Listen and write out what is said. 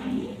Amen.